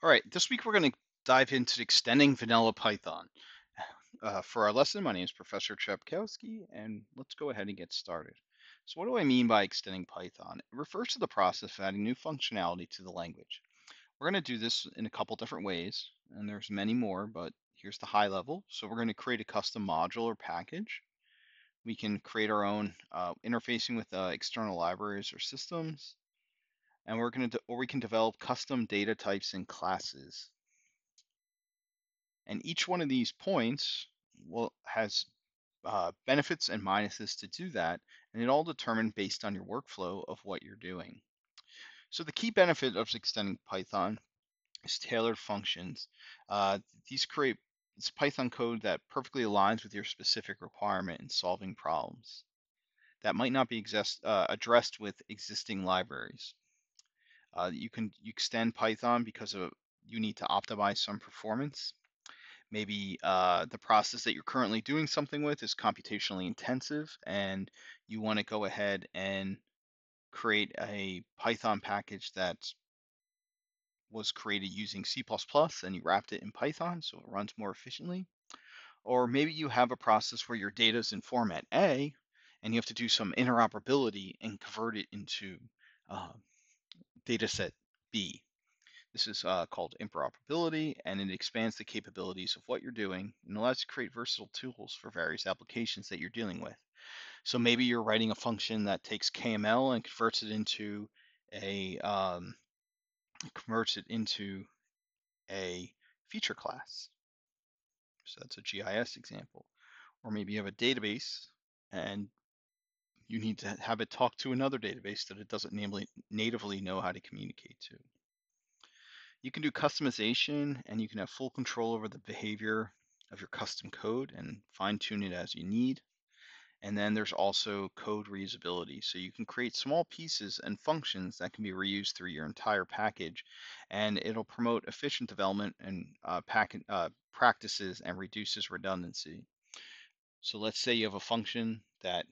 All right, this week we're going to dive into extending vanilla Python. Uh, for our lesson, my name is Professor Chepkowski, and let's go ahead and get started. So what do I mean by extending Python? It refers to the process of adding new functionality to the language. We're going to do this in a couple different ways, and there's many more, but here's the high level. So we're going to create a custom module or package. We can create our own uh, interfacing with uh, external libraries or systems and we're going to, or we can develop custom data types and classes. And each one of these points will has uh, benefits and minuses to do that, and it all determined based on your workflow of what you're doing. So the key benefit of extending Python is tailored functions. Uh, these create it's Python code that perfectly aligns with your specific requirement in solving problems that might not be exist, uh, addressed with existing libraries. Uh, you can you extend Python because of you need to optimize some performance. Maybe uh, the process that you're currently doing something with is computationally intensive, and you want to go ahead and create a Python package that was created using C++ and you wrapped it in Python so it runs more efficiently. Or maybe you have a process where your data is in format A and you have to do some interoperability and convert it into uh, dataset B. This is uh, called interoperability, and it expands the capabilities of what you're doing and allows you to create versatile tools for various applications that you're dealing with. So maybe you're writing a function that takes KML and converts it into a um, converts it into a feature class. So that's a GIS example. Or maybe you have a database and you need to have it talk to another database that it doesn't natively, natively know how to communicate to. You can do customization and you can have full control over the behavior of your custom code and fine tune it as you need. And then there's also code reusability. So you can create small pieces and functions that can be reused through your entire package, and it'll promote efficient development and uh, uh, practices and reduces redundancy. So let's say you have a function that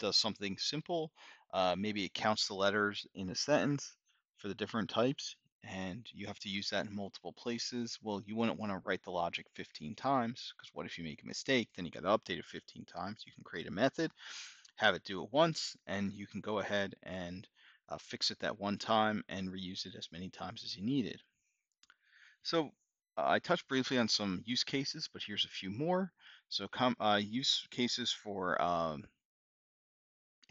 does something simple. Uh, maybe it counts the letters in a sentence for the different types, and you have to use that in multiple places. Well, you wouldn't want to write the logic 15 times, because what if you make a mistake? Then you got to update it 15 times. You can create a method, have it do it once, and you can go ahead and uh, fix it that one time and reuse it as many times as you needed. So uh, I touched briefly on some use cases, but here's a few more. So uh, use cases for um,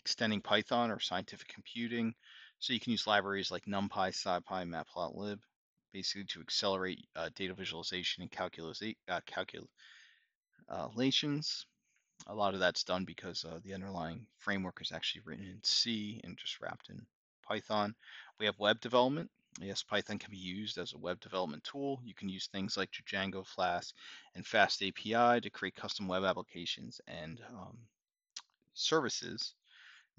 extending Python or scientific computing. So you can use libraries like NumPy, SciPy, Matplotlib, basically to accelerate uh, data visualization and uh, calculations. A lot of that's done because uh, the underlying framework is actually written in C and just wrapped in Python. We have web development. Yes, Python can be used as a web development tool. You can use things like Django, Flask, and Fast API to create custom web applications and um, services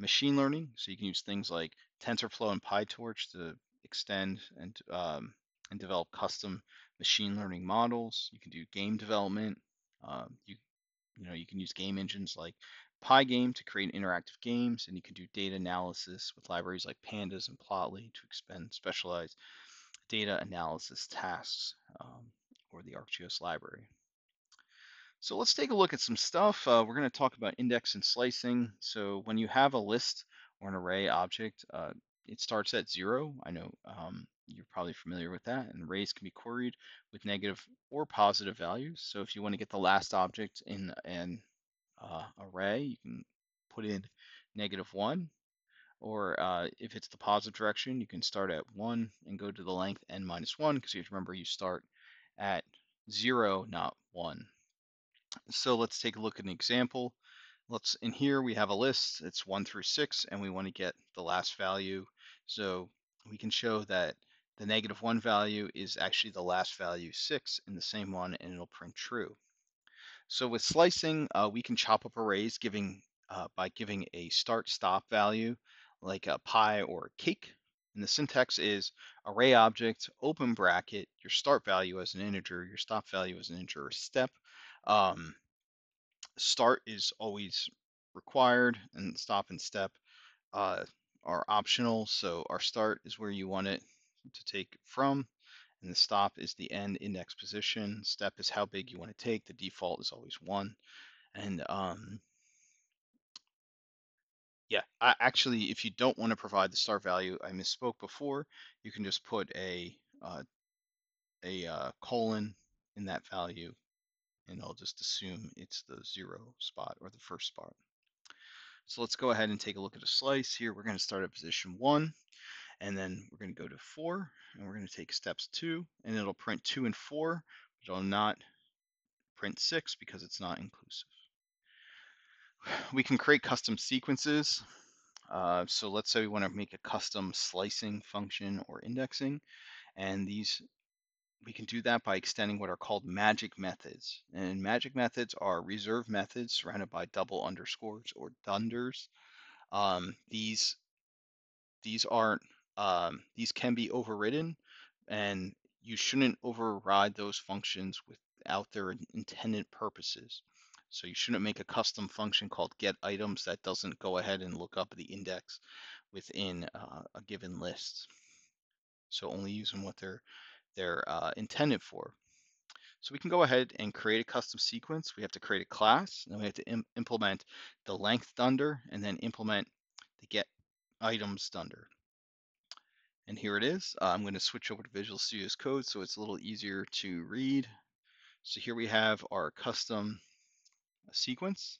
machine learning. So you can use things like TensorFlow and PyTorch to extend and um, and develop custom machine learning models. You can do game development. Um, you you know you can use game engines like Pygame to create interactive games, and you can do data analysis with libraries like Pandas and Plotly to expend specialized data analysis tasks, um, or the ArcGIS library. So let's take a look at some stuff. Uh, we're going to talk about index and slicing. So when you have a list or an array object, uh, it starts at zero. I know um, you're probably familiar with that. And arrays can be queried with negative or positive values. So if you want to get the last object in an uh, array, you can put in negative one. Or uh, if it's the positive direction, you can start at one and go to the length n minus one, because you have to remember you start at zero, not one. So let's take a look at an example. Let's in here we have a list. It's one through six, and we want to get the last value. So we can show that the negative one value is actually the last value six in the same one, and it'll print true. So with slicing, uh, we can chop up arrays giving uh, by giving a start stop value like a pie or a cake. And the syntax is array object, open bracket, your start value as an integer, your stop value as an integer or step, um, start is always required and stop and step uh, are optional. So our start is where you want it to take from and the stop is the end index position. Step is how big you want to take. The default is always one. And um, yeah, I, actually, if you don't want to provide the start value, I misspoke before. You can just put a uh, a uh, colon in that value, and I'll just assume it's the zero spot or the first spot. So let's go ahead and take a look at a slice here. We're going to start at position one, and then we're going to go to four, and we're going to take steps two, and it'll print two and four, but it'll not print six because it's not inclusive. We can create custom sequences. Uh, so let's say we want to make a custom slicing function or indexing, and these we can do that by extending what are called magic methods. And magic methods are reserved methods surrounded by double underscores or dunders. Um, these these aren't um, these can be overridden, and you shouldn't override those functions without their intended purposes. So you shouldn't make a custom function called get items that doesn't go ahead and look up the index within uh, a given list. So only use them what they're they're uh, intended for. So we can go ahead and create a custom sequence. We have to create a class, and we have to Im implement the length dunder, and then implement the get items dunder. And here it is. Uh, I'm going to switch over to Visual Studio's code so it's a little easier to read. So here we have our custom sequence.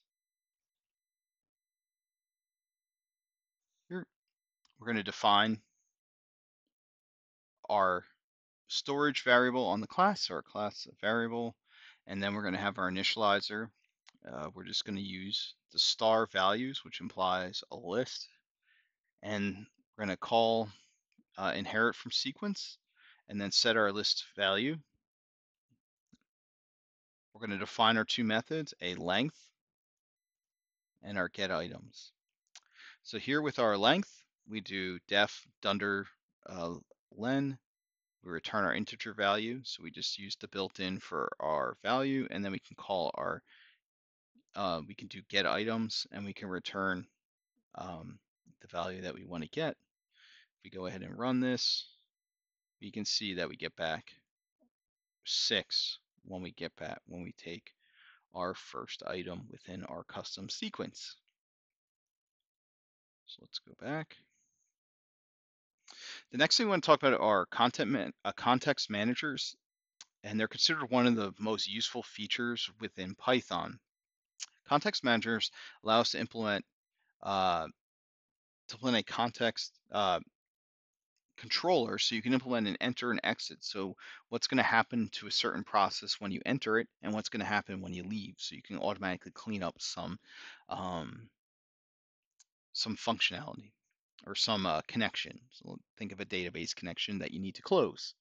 Here, we're going to define our storage variable on the class, or class variable, and then we're going to have our initializer. Uh, we're just going to use the star values, which implies a list, and we're going to call uh, inherit from sequence, and then set our list value. We're going to define our two methods, a length and our get items. So here with our length, we do def dunder uh, len we return our integer value. So we just use the built-in for our value, and then we can call our, uh, we can do get items, and we can return um, the value that we want to get. If we go ahead and run this, we can see that we get back six when we get back, when we take our first item within our custom sequence. So let's go back. The next thing we want to talk about are content man, uh, context managers, and they're considered one of the most useful features within Python. Context managers allow us to implement uh, to implement a context uh, controller, so you can implement an enter and exit. So what's going to happen to a certain process when you enter it, and what's going to happen when you leave. So you can automatically clean up some um, some functionality or some uh, connection. So think of a database connection that you need to close.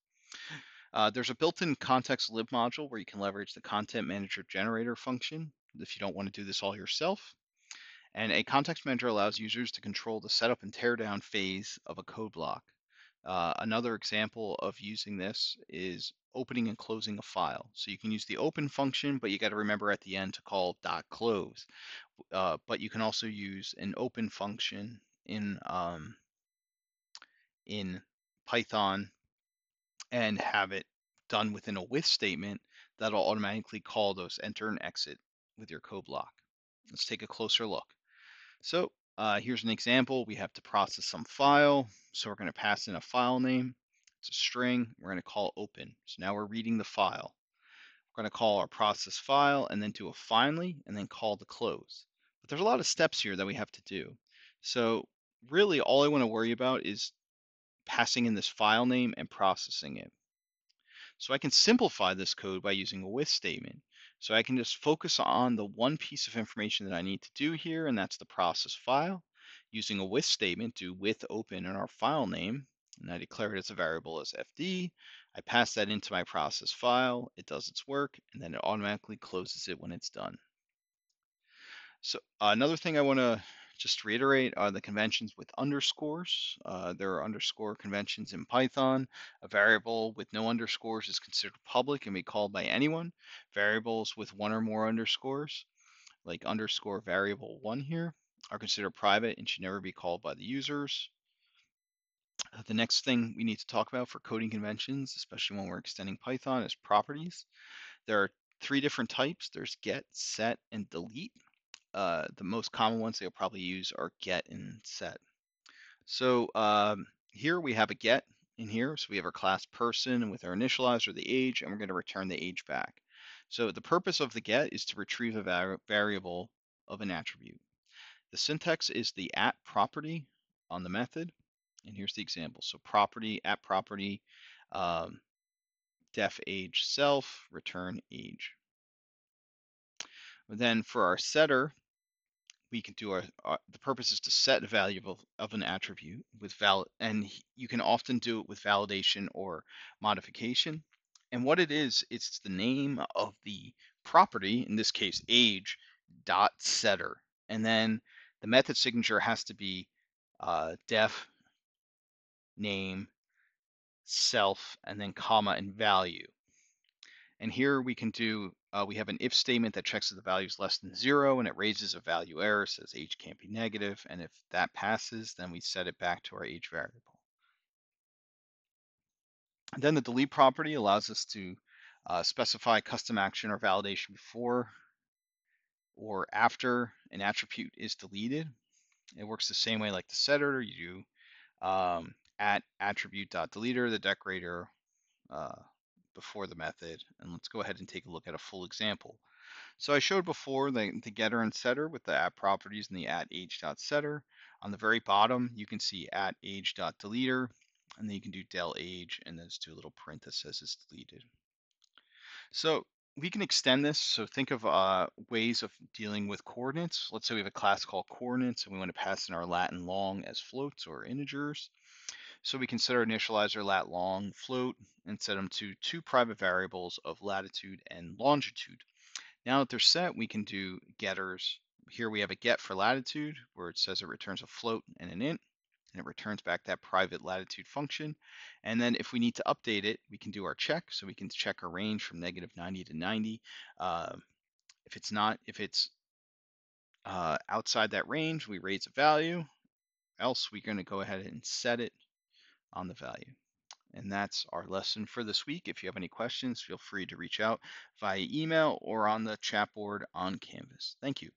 Uh, there's a built-in context lib module where you can leverage the content manager generator function if you don't want to do this all yourself. And a context manager allows users to control the setup and teardown phase of a code block. Uh, another example of using this is opening and closing a file. So you can use the open function, but you got to remember at the end to call dot .close. Uh, but you can also use an open function in um, in Python and have it done within a with statement that'll automatically call those enter and exit with your code block. Let's take a closer look. So uh, here's an example. We have to process some file. So we're going to pass in a file name. It's a string. We're going to call open. So now we're reading the file. We're going to call our process file and then do a finally and then call the close. But there's a lot of steps here that we have to do. So really all I want to worry about is passing in this file name and processing it. So I can simplify this code by using a with statement. So I can just focus on the one piece of information that I need to do here, and that's the process file. Using a with statement, do with open in our file name, and I declare it as a variable as fd. I pass that into my process file, it does its work, and then it automatically closes it when it's done. So another thing I want to just to reiterate, are the conventions with underscores. Uh, there are underscore conventions in Python. A variable with no underscores is considered public and be called by anyone. Variables with one or more underscores, like underscore variable one here, are considered private and should never be called by the users. Uh, The next thing we need to talk about for coding conventions, especially when we're extending Python, is properties. There are three different types. There's get, set, and delete. Uh, the most common ones they'll probably use are get and set. So um, here we have a get in here. So we have our class person with our initializer, the age, and we're going to return the age back. So the purpose of the get is to retrieve a var variable of an attribute. The syntax is the at property on the method. And here's the example. So property, at property, um, def age self, return age. then for our setter, we can do our, our, the purpose is to set a value of, of an attribute with val and you can often do it with validation or modification. And what it is it's the name of the property in this case age dot setter. And then the method signature has to be uh, def name self and then comma and value. And here we can do, uh, we have an if statement that checks if the value is less than zero and it raises a value error, says age can't be negative. And if that passes, then we set it back to our age variable. And then the delete property allows us to uh, specify custom action or validation before or after an attribute is deleted. It works the same way like the setter. You do um, at attribute.deleter, the decorator uh, before the method. And let's go ahead and take a look at a full example. So I showed before the, the getter and setter with the at properties and the at age.setter. On the very bottom, you can see at age.deleter, and then you can do del age, and then just do a little print that says it's deleted. So we can extend this. So think of uh, ways of dealing with coordinates. Let's say we have a class called coordinates, and we want to pass in our Latin long as floats or integers. So we can set our initializer lat long float and set them to two private variables of latitude and longitude. Now that they're set, we can do getters. Here we have a get for latitude where it says it returns a float and an int and it returns back that private latitude function. And then if we need to update it, we can do our check. So we can check our range from negative 90 to 90. Uh, if it's not, if it's uh, outside that range, we raise a value. Else, we're going to go ahead and set it on the value. And that's our lesson for this week. If you have any questions, feel free to reach out via email or on the chat board on Canvas. Thank you.